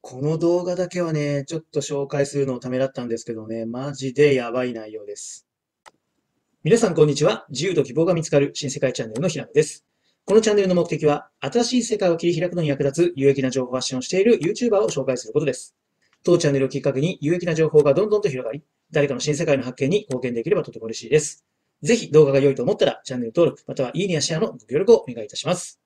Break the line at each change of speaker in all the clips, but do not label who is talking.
この動画だけはね、ちょっと紹介するのをためだったんですけどね、マジでやばい内容です。皆さんこんにちは。自由と希望が見つかる新世界チャンネルの平野です。このチャンネルの目的は、新しい世界を切り開くのに役立つ有益な情報発信をしている YouTuber を紹介することです。当チャンネルをきっかけに有益な情報がどんどんと広がり、誰かの新世界の発見に貢献できればとても嬉しいです。ぜひ動画が良いと思ったら、チャンネル登録、またはいいねやシェアのご協力をお願いいたします。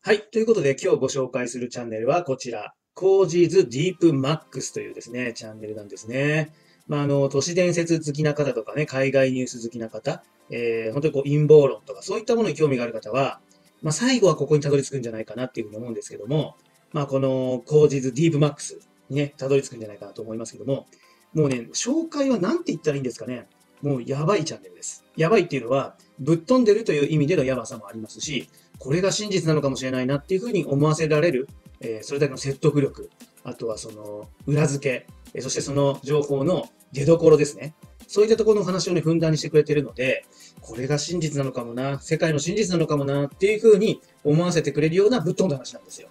はい。ということで今日ご紹介するチャンネルはこちら。コージーズディープマックスというですね、チャンネルなんですね。まあ、あの、都市伝説好きな方とかね、海外ニュース好きな方、えー、本当にこう陰謀論とかそういったものに興味がある方は、まあ、最後はここにたどり着くんじゃないかなっていうふうに思うんですけども、まあ、このコージーズディープマックスにね、たどり着くんじゃないかなと思いますけども、もうね、紹介は何て言ったらいいんですかね。もうやばいチャンネルです。やばいっていうのは、ぶっ飛んでるという意味でのやばさもありますし、これが真実なのかもしれないなっていうふうに思わせられる、えー、それだけの説得力、あとはその裏付け、そしてその情報の出所ですね。そういったところの話をね、ふんだんにしてくれてるので、これが真実なのかもな、世界の真実なのかもなっていうふうに思わせてくれるようなぶっ飛んだ話なんですよ。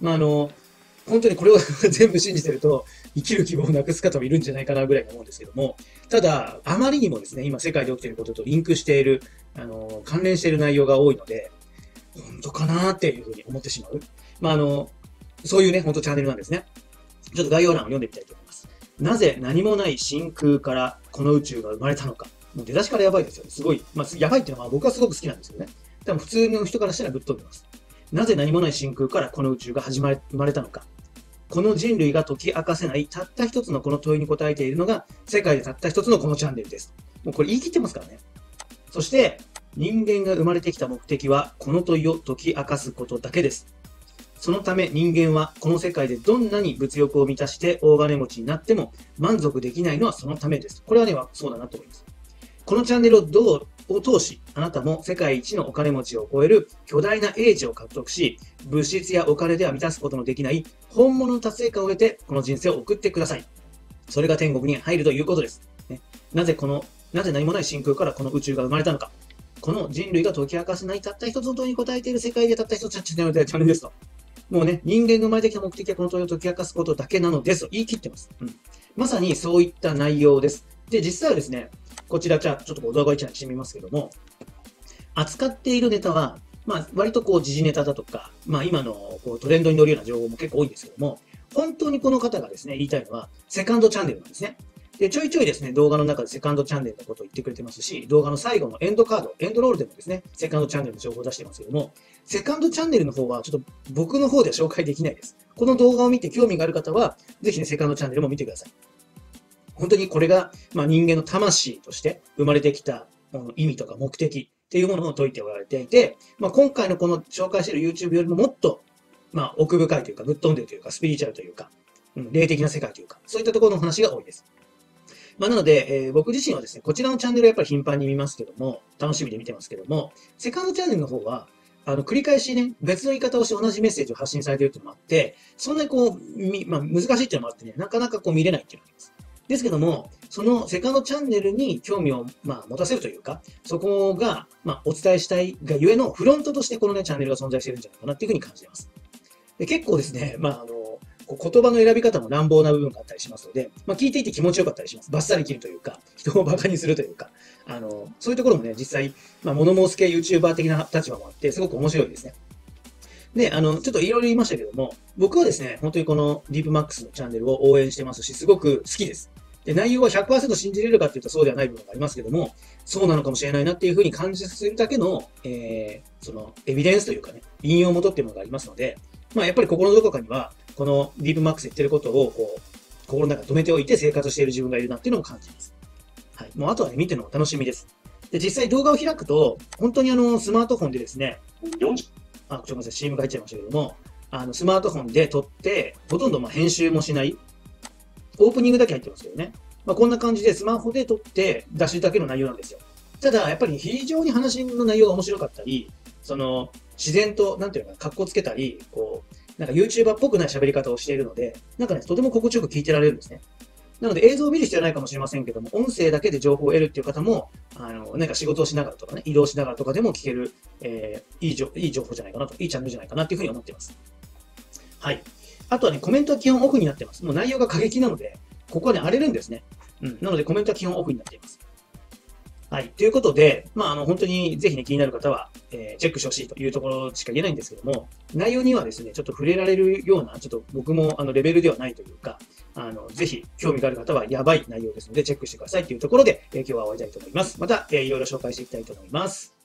まあ、あの、本当にこれを 全部信じてると、生きる希望をなくす方もいるんじゃないかなぐらいに思うんですけども、ただ、あまりにもですね、今世界で起きていることとリンクしている、あの、関連している内容が多いので、本当かなっていうふうに思ってしまう。まあ、あの、そういうね、本当チャンネルなんですね。ちょっと概要欄を読んでみたいと思います。なぜ何もない真空からこの宇宙が生まれたのか。もう出だしからやばいですよね。すごい。まあ、やばいっていうのは僕はすごく好きなんですよね。でも普通の人からしたらぶっ飛んでます。なぜ何もない真空からこの宇宙が始まり、生まれたのか。この人類が解き明かせないたった一つのこの問いに答えているのが世界でたった一つのこのチャンネルです。もうこれ言い切ってますからね。そして、人間が生まれてきた目的はこの問いを解き明かすことだけです。そのため人間はこの世界でどんなに物欲を満たして大金持ちになっても満足できないのはそのためです。これはね、そうだなと思います。このチャンネルをどうを通し、あなたも世界一のお金持ちを超える巨大な英知を獲得し、物質やお金では満たすことのできない本物の達成感を得て、この人生を送ってください。それが天国に入るということです。ね、なぜこの、なぜ何もない真空からこの宇宙が生まれたのか。この人類が解き明かせないたった一つの問いに答えている世界でたった一つのチャンネルですと。もうね、人間が生まれてきた目的はこの問いを解き明かすことだけなのですと言い切ってます。うん。まさにそういった内容です。で、実際はですね、こちらじゃちょっと動画1枚してみますけども、扱っているネタは、まあ、割とこう時事ネタだとか、まあ、今のこうトレンドに乗るような情報も結構多いんですけども、本当にこの方がですね、言いたいのは、セカンドチャンネルなんですね。で、ちょいちょいですね、動画の中でセカンドチャンネルのことを言ってくれてますし、動画の最後のエンドカード、エンドロールでもですね、セカンドチャンネルの情報を出してますけども、セカンドチャンネルの方はちょっと僕の方では紹介できないです。この動画を見て興味がある方は、ぜひね、セカンドチャンネルも見てください。本当にこれが、まあ、人間の魂として生まれてきた意味とか目的っていうものを説いておられていて、まあ、今回のこの紹介している YouTube よりももっと、まあ、奥深いというか、ぶっ飛んでるというか、スピリチュアルというか、うん、霊的な世界というか、そういったところの話が多いです。まあ、なので、えー、僕自身はですね、こちらのチャンネルはやっぱり頻繁に見ますけども、楽しみで見てますけども、セカンドチャンネルの方は、あの、繰り返しね、別の言い方をして同じメッセージを発信されているっていうのもあって、そんなにこう、みまあ、難しいっていうのもあってね、なかなかこう見れないっていうのがあります。ですけども、そのセカンドチャンネルに興味を、まあ、持たせるというか、そこが、まあ、お伝えしたいがゆえのフロントとしてこのね、チャンネルが存在しているんじゃないかなっていうふうに感じています。で結構ですね、まあ、あの、言葉の選び方も乱暴な部分があったりしますので、まあ、聞いていて気持ちよかったりします。バッサリ切るというか、人を馬鹿にするというか、あの、そういうところもね、実際、まあ、物申す系 YouTuber 的な立場もあって、すごく面白いですね。で、あの、ちょっといろいろ言いましたけども、僕はですね、本当にこの DeepMax のチャンネルを応援してますし、すごく好きです。で、内容は100%信じれるかっていうとそうではない部分がありますけども、そうなのかもしれないなっていうふうに感じさせるだけの、えー、その、エビデンスというかね、引用元っていうものがありますので、まあ、やっぱり心のどこかには、このディープマックス言ってることを、こう、心の中止めておいて生活している自分がいるなっていうのを感じます。はい。もうあとはね、見てるのが楽しみです。で、実際動画を開くと、本当にあの、スマートフォンでですね、40、あ、ちょっとごめんなさい、CM が入っちゃいましたけども、あの、スマートフォンで撮って、ほとんどまあ編集もしない、オープニングだけ入ってますけどね。まあ、こんな感じでスマホで撮って出しだけの内容なんですよ。ただ、やっぱり非常に話の内容が面白かったり、その、自然と、なんていうのかな、格好つけたり、こう、なんか YouTuber っぽくない喋り方をしているので、なんかね、とても心地よく聞いてられるんですね。なので映像を見る必要はないかもしれませんけども、音声だけで情報を得るっていう方も、あの、なんか仕事をしながらとかね、移動しながらとかでも聞ける、えー、いい情いい情報じゃないかなと、いいチャンネルじゃないかなっていうふうに思っています。はい。あとはね、コメントは基本オフになってます。もう内容が過激なので、ここはね、荒れるんですね。うん。なのでコメントは基本オフになっています。はい。ということで、まあ、あの、本当にぜひね、気になる方は、えー、チェックしてほしいというところしか言えないんですけども、内容にはですね、ちょっと触れられるような、ちょっと僕もあのレベルではないというか、あの、ぜひ興味がある方はやばい内容ですので、チェックしてくださいというところで、えー、今日は終わりたいと思います。また、えー、いろいろ紹介していきたいと思います。